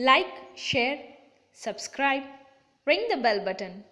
Like, share, subscribe, ring the bell button.